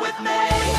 with me.